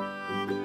Música